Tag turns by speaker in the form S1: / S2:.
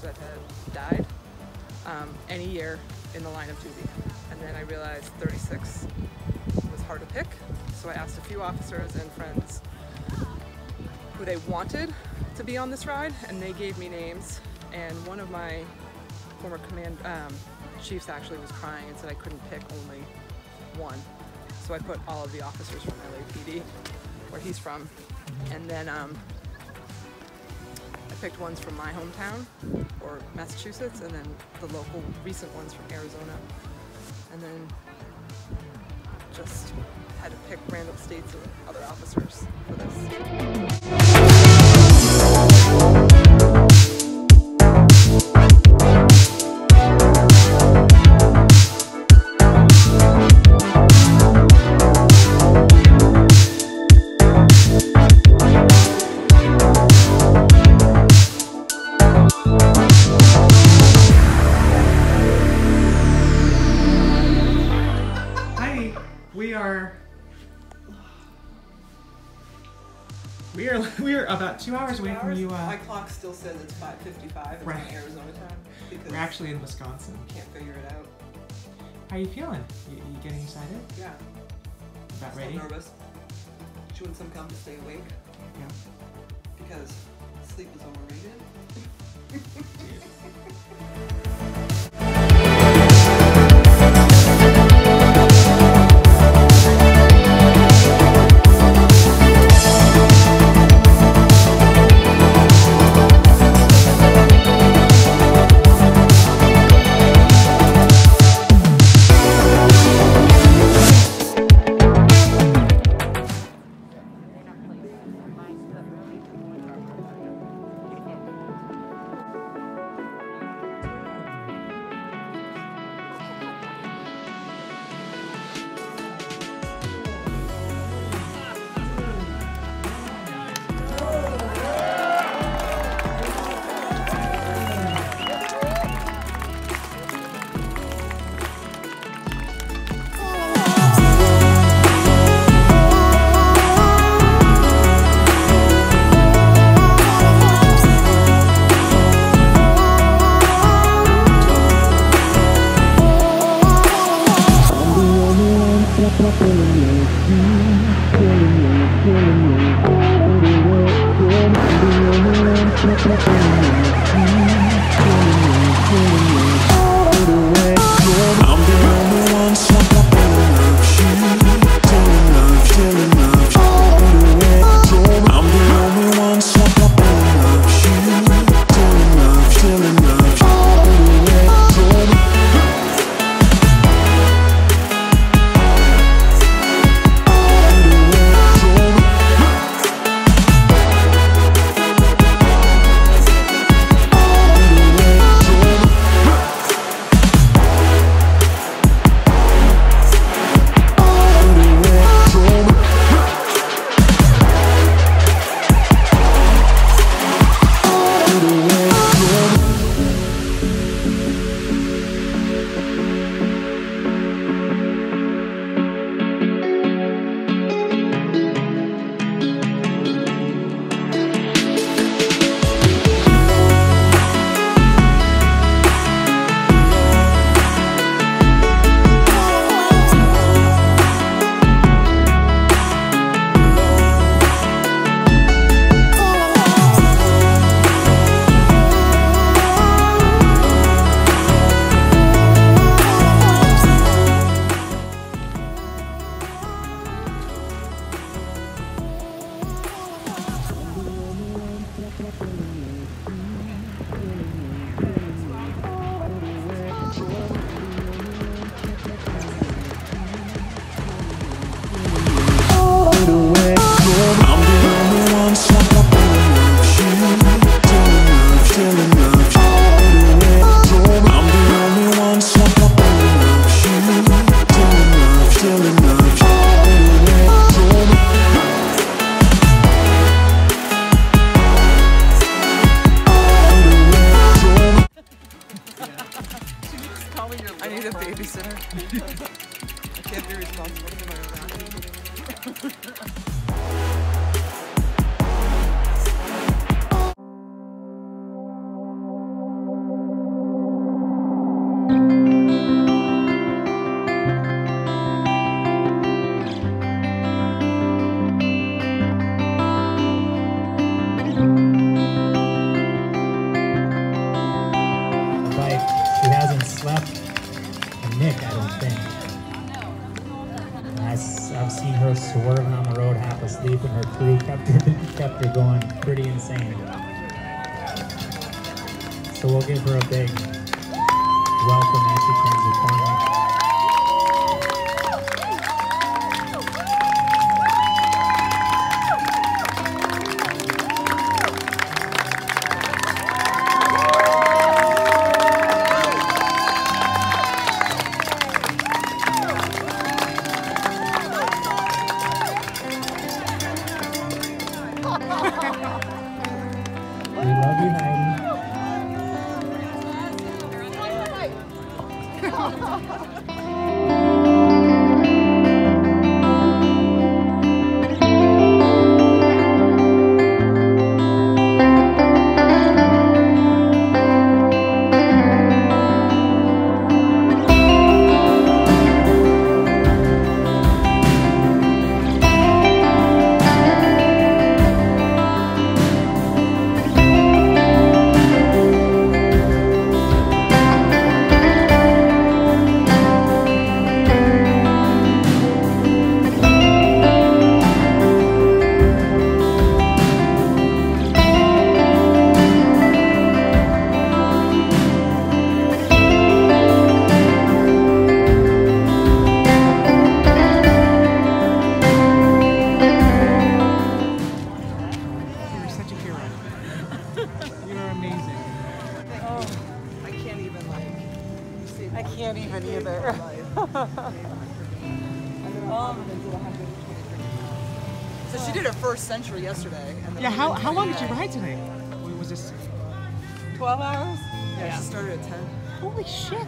S1: for 36 hours of officers that had died um, any year in the line of duty. And then I realized 36 was hard to pick, so I asked a few officers and friends who they wanted to be on this ride, and they gave me names. And one of my former command um, chiefs actually was crying and said I couldn't pick only one. So I put all of the officers from LAPD, where he's from, and then um, picked ones from my hometown or Massachusetts, and then the local recent ones from Arizona, and then just had to pick random states of other officers for this.
S2: We are we are about two hours away from you.
S1: My
S2: Uh,
S1: clock still says it's 5:55 in
S2: Right.
S1: Arizona time because
S2: we're actually in Wisconsin.
S1: can't figure it out.
S2: How are you feeling? You, you getting excited?
S1: Yeah,
S2: About
S1: still
S2: ready?
S1: nervous. Chewing some gum to stay awake
S2: Yeah.
S1: because sleep is overrated.
S3: I'm
S4: and her crew kept her kept her going pretty insane. So we'll give her a big welcome as she turns the
S1: can't even
S2: either.
S1: So she did her first century yesterday. And then
S2: Yeah, how, how long did you ride today? Was this
S1: 12 hours? Yeah, she started at 10.
S2: holy shit?